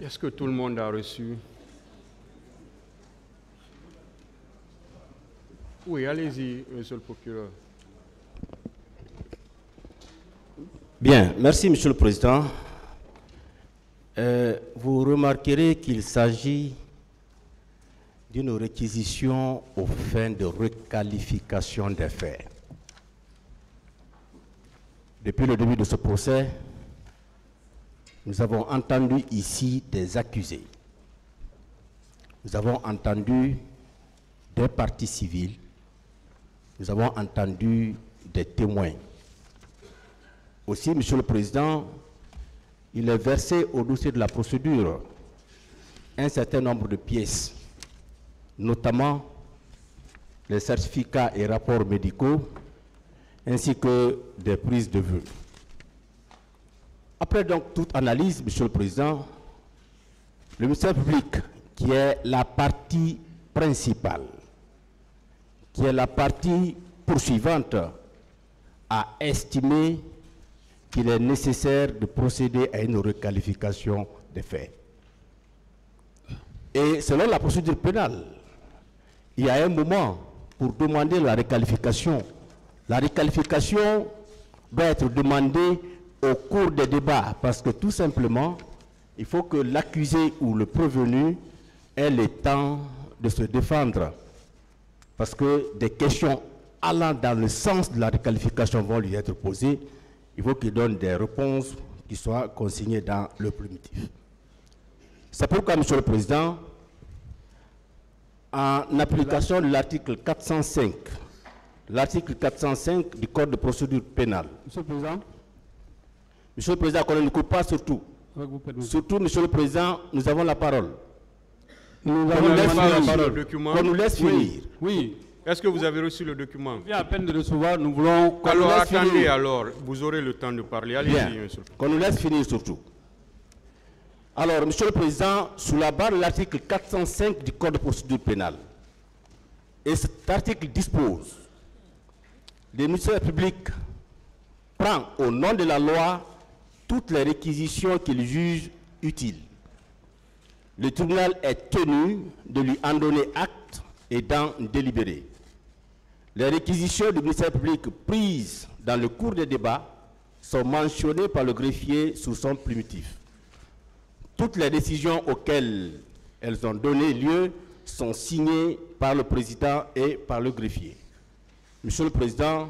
Est-ce que tout le monde a reçu? Oui, allez-y, monsieur le procureur. Bien, merci Monsieur le Président. Euh, vous remarquerez qu'il s'agit d'une réquisition aux fins de requalification des faits. Depuis le début de ce procès, nous avons entendu ici des accusés. Nous avons entendu des parties civiles. Nous avons entendu des témoins. Aussi, Monsieur le Président, il est versé au dossier de la procédure un certain nombre de pièces, notamment les certificats et rapports médicaux, ainsi que des prises de vue. Après donc toute analyse, Monsieur le Président, le ministère public, qui est la partie principale, qui est la partie poursuivante, a estimé qu'il est nécessaire de procéder à une requalification des faits. Et selon la procédure pénale, il y a un moment pour demander la requalification. La requalification doit être demandée au cours des débats parce que tout simplement, il faut que l'accusé ou le prévenu ait le temps de se défendre. Parce que des questions allant dans le sens de la requalification vont lui être posées il faut qu'il donne des réponses qui soient consignées dans le primitif. C'est pourquoi, Monsieur le Président, en application de l'article 405, l'article 405 du Code de procédure pénale. Monsieur le Président, Monsieur le Président, qu'on ne coupe pas surtout. Surtout, Monsieur le Président, nous avons la parole. Nous Qu'on avons nous laisse pas finir. reçu le document. Qu'on nous laisse finir. Oui, Est-ce que vous avez reçu le document? On vient à peine de recevoir, nous voulons... Qu'on nous Alors laisse attendez finir. alors, vous aurez le temps de parler. Allez-y, monsieur. Qu'on nous laisse finir surtout. Alors, Monsieur le Président, sous la barre de l'article 405 du Code de procédure pénale, et cet article dispose, le ministère public prend au nom de la loi toutes les réquisitions qu'il juge utiles. Le tribunal est tenu de lui en donner acte et d'en délibérer. Les réquisitions du ministère public prises dans le cours des débats sont mentionnées par le greffier sous son primitif. Toutes les décisions auxquelles elles ont donné lieu sont signées par le président et par le greffier. Monsieur le Président,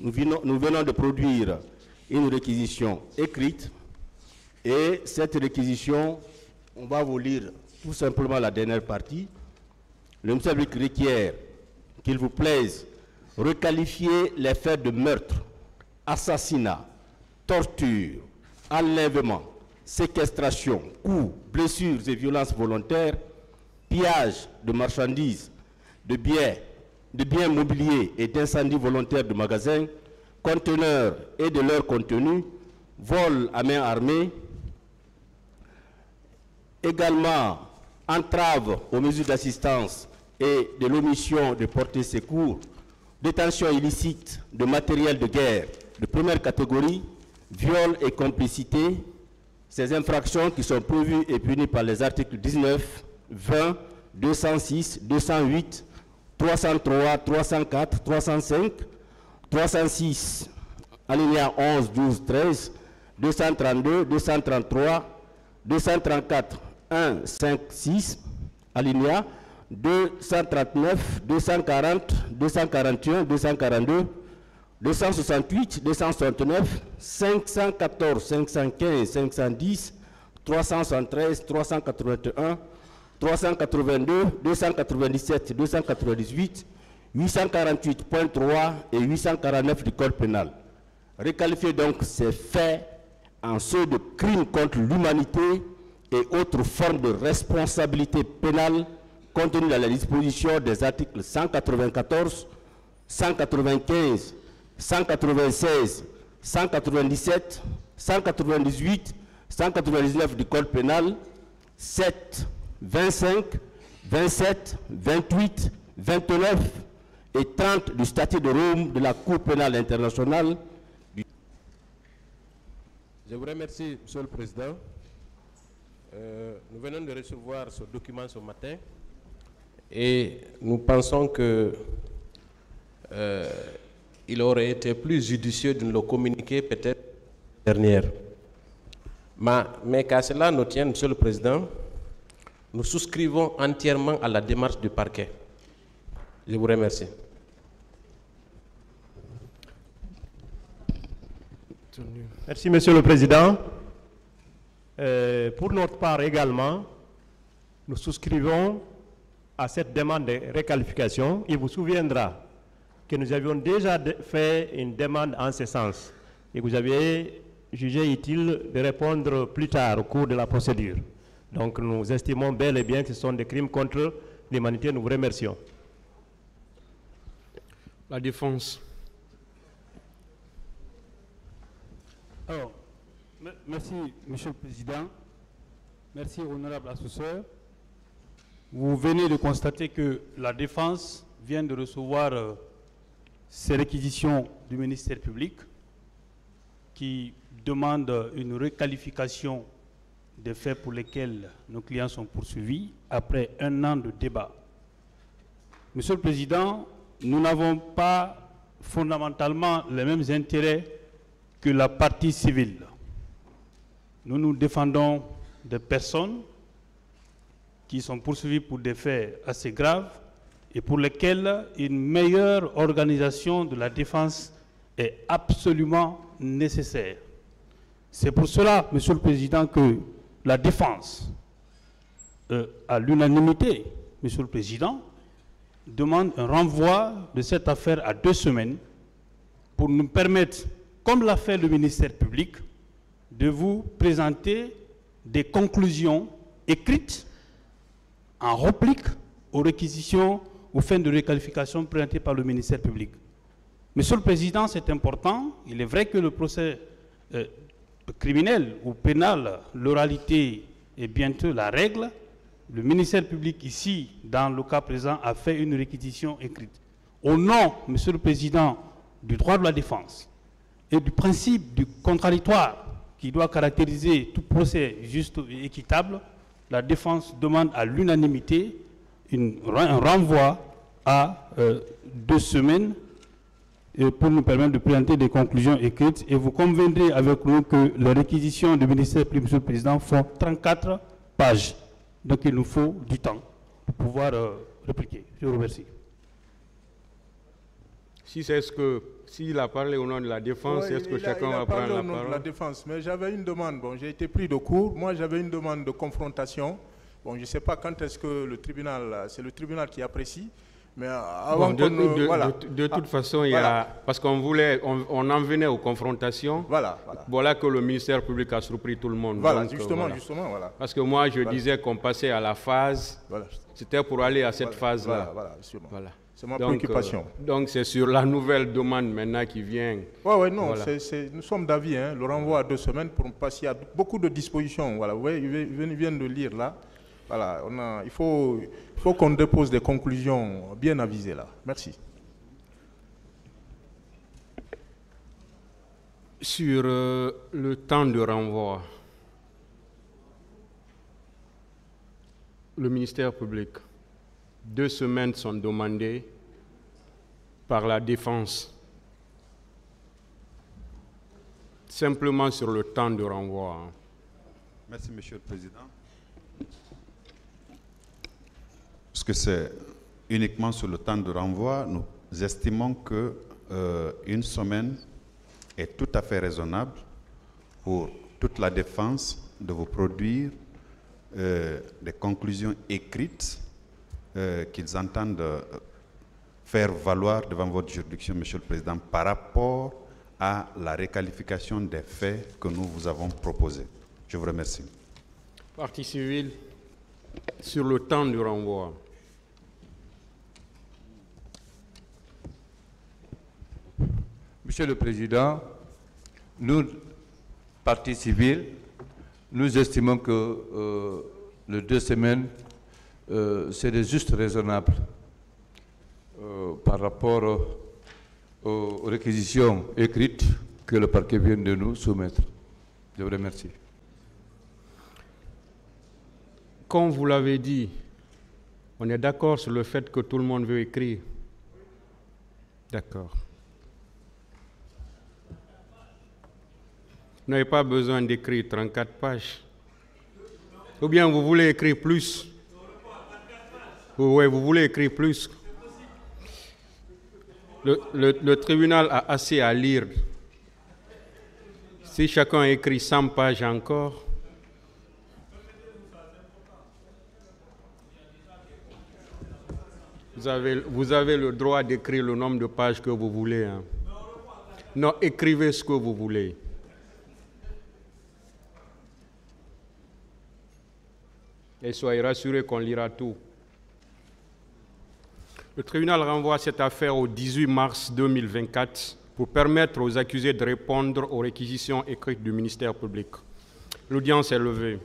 nous venons, nous venons de produire une réquisition écrite et cette réquisition, on va vous lire tout simplement la dernière partie. Le ministère public requiert qu'il vous plaise requalifier les faits de meurtre, assassinat, torture, enlèvement, séquestration, coups, blessures et violences volontaires, pillage de marchandises, de biens, de biens mobiliers et d'incendies volontaires de magasins, conteneurs et de leur contenu, vol à main armée, également entrave aux mesures d'assistance et de l'omission de porter secours, détention illicite de matériel de guerre de première catégorie, viol et complicité, ces infractions qui sont prévues et punies par les articles 19, 20, 206, 208, 303, 304, 305, 306, alinéa 11, 12, 13, 232, 233, 234, 1, 5, 6, alinéa 239, 240, 241, 242, 268, 269, 514, 515, 510, 373, 381, 382, 297, 298, 848.3 et 849 du Code pénal. Réqualifier donc ces faits en ceux de crimes contre l'humanité et autres formes de responsabilité pénale contenues dans la disposition des articles 194, 195, 196, 197, 198, 199 du Code pénal, 7, 25, 27, 28, 29 et 30 du statut de Rome de la Cour pénale internationale Je vous remercie, Monsieur le Président. Euh, nous venons de recevoir ce document ce matin et nous pensons que euh, il aurait été plus judicieux de nous le communiquer peut-être dernière. Mais, mais qu'à cela nous tienne, Monsieur le Président, nous souscrivons entièrement à la démarche du parquet. Je vous remercie. Merci, Monsieur le Président. Euh, pour notre part également, nous souscrivons à cette demande de réqualification. Il vous souviendra que nous avions déjà fait une demande en ce sens et vous avez jugé utile de répondre plus tard au cours de la procédure. Donc nous estimons bel et bien que ce sont des crimes contre l'humanité. Nous vous remercions. La défense. Alors, me- merci, Monsieur le Président. Merci, honorable assesseur. Vous venez de constater que la défense vient de recevoir euh, ces réquisitions du ministère public qui demande une requalification des faits pour lesquels nos clients sont poursuivis après un an de débat. Monsieur le Président, nous n'avons pas fondamentalement les mêmes intérêts que la partie civile. Nous nous défendons des personnes qui sont poursuivies pour des faits assez graves et pour lesquels une meilleure organisation de la défense est absolument nécessaire. C'est pour cela, Monsieur le Président, que la défense, euh, à l'unanimité, Monsieur le Président, demande un renvoi de cette affaire à deux semaines pour nous permettre, comme l'a fait le ministère public, de vous présenter des conclusions écrites en réplique aux réquisitions aux fins de réqualification présentées par le ministère public. Monsieur le Président, c'est important. Il est vrai que le procès euh, criminel ou pénal, l'oralité est bientôt la règle. Le ministère public ici, dans le cas présent, a fait une réquisition écrite. Au nom, Monsieur le Président, du droit de la défense et du principe du contradictoire qui doit caractériser tout procès juste et équitable, la défense demande à l'unanimité un renvoi à euh, deux semaines et pour nous permettre de présenter des conclusions écrites. Et vous conviendrez avec nous que les réquisitions du ministère Monsieur le Président, font 34 pages. Donc il nous faut du temps pour pouvoir euh, répliquer. Je vous remercie. Si c'est ce que, s'il a parlé au nom de la défense, Ouais, est-ce que a- chacun va prendre la au nom de la défense, mais j'avais une demande. Bon, j'ai été pris de court. Moi, j'avais une demande de confrontation. Bon, je ne sais pas quand est-ce que le tribunal, c'est le tribunal qui apprécie, mais euh, avant Bon, de, ne- de- voilà. de- de toute Ah, façon, il y a, parce qu'on voulait, on, on en venait aux confrontations. Voilà, voilà. Voilà que le ministère public a surpris tout le monde. Voilà, Donc, justement, justement, voilà. Parce que moi, je disais qu'on passait à la phase, Voilà, c'était pour aller à cette phase-là. Voilà, voilà. C'est ma Donc, préoccupation. euh, donc c'est sur la nouvelle demande maintenant qui vient. Ouais, ouais, non, Voilà. nous sommes d'avis, hein, le renvoi à deux semaines pour y a beaucoup de dispositions. Voilà, vous voyez, ils viennent de lire là. Voilà, on a, il faut, qu'on dépose des conclusions bien avisées là. Merci. Sur euh, le temps de renvoi, le ministère public, deux semaines sont demandées par la défense. Simplement sur le temps de renvoi. Merci, Monsieur le Président. Que c'est uniquement sur le temps de renvoi, nous estimons que euh, une semaine est tout à fait raisonnable pour toute la défense de vous produire euh, des conclusions écrites euh, qu'ils entendent faire valoir devant votre juridiction, Monsieur le Président, par rapport à la réqualification des faits que nous vous avons proposés. Je vous remercie. Partie civile, sur le temps de renvoi. Monsieur le Président, nous, partie civile, nous estimons que euh, les deux semaines, euh, c'est juste raisonnable euh, par rapport euh, aux réquisitions écrites que le parquet vient de nous soumettre. Je vous remercie. comme vous l'avez dit, on est d'accord sur le fait que tout le monde veut écrire. D'accord. N'avez pas besoin d'écrire 34 pages. Ou bien vous voulez écrire plus. Vous voulez écrire plus. Le tribunal a assez à lire. Si chacun écrit 100 pages encore, vous avez, vous avez le droit d'écrire le nombre de pages que vous voulez. hein. Non, écrivez ce que vous voulez. Et soyez rassurés qu'on lira tout. Le tribunal renvoie cette affaire au 18 mars 2024 pour permettre aux accusés de répondre aux réquisitions écrites du ministère public. L'audience est levée.